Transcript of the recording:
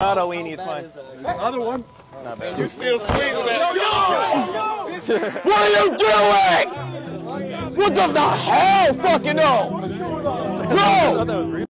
Not a weenie, it's fine. Another one. Not bad. You still squeezing that. What are you doing? What the, the hell fucking no? Bro!